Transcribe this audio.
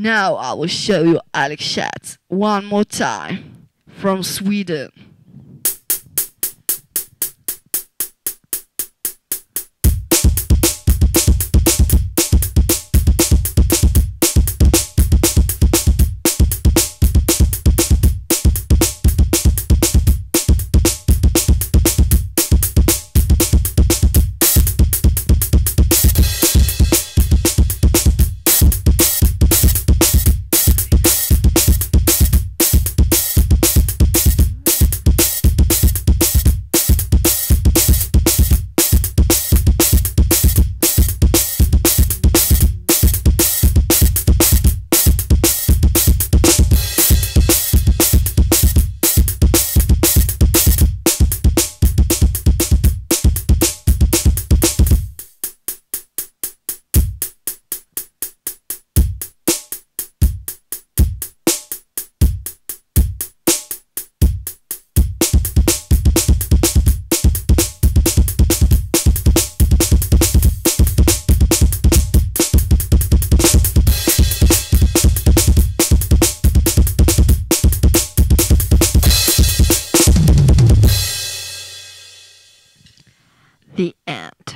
Now I will show you Alex Schatz one more time from Sweden. The end.